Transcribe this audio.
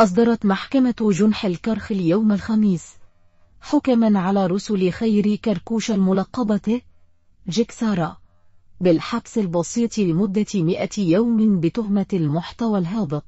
أصدرت محكمة جنح الكرخ اليوم الخميس. حكما على رسل خير كركوش الملقبة جكسارا بالحبس البسيط لمدة مئة يوم بتهمة المحتوى الهابط.